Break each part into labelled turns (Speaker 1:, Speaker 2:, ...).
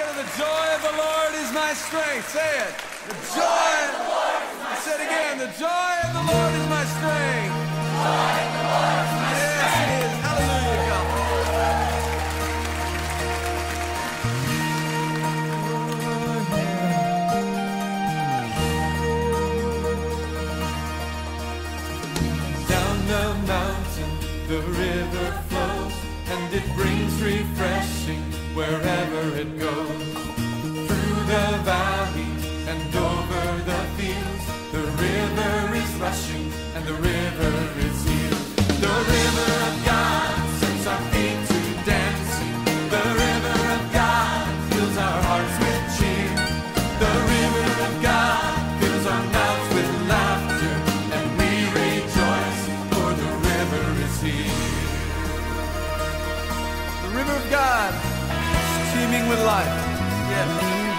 Speaker 1: together. The joy of the Lord is my strength. Say it. The joy. Say it again. The joy of the Lord is my strength. Yes, it is. Hallelujah, God. Down the mountain, the river flows, and it brings refreshing wherever it goes. Through the valley and over the fields, the river is rushing, and the river is healed. The river of God sets our feet to dancing. The river of God fills our hearts with cheer. The river of God fills our mouths with laughter, and we rejoice, for the river is here. The river of God teeming with life. Yes.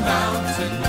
Speaker 1: Mountain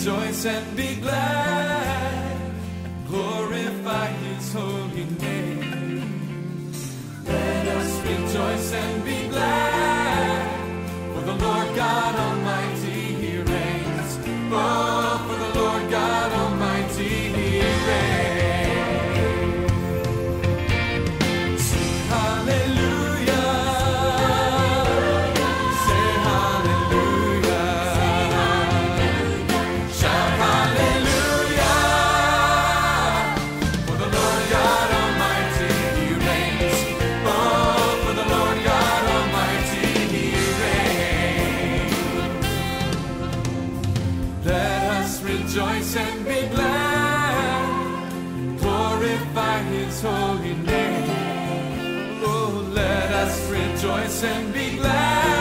Speaker 1: rejoice and be glad and glorify His holy name. Let us rejoice and be glad, the Lord God Almighty rejoice and be glad, glorify His holy name. Oh, let us rejoice and be glad,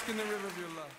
Speaker 1: bask in the river of your love.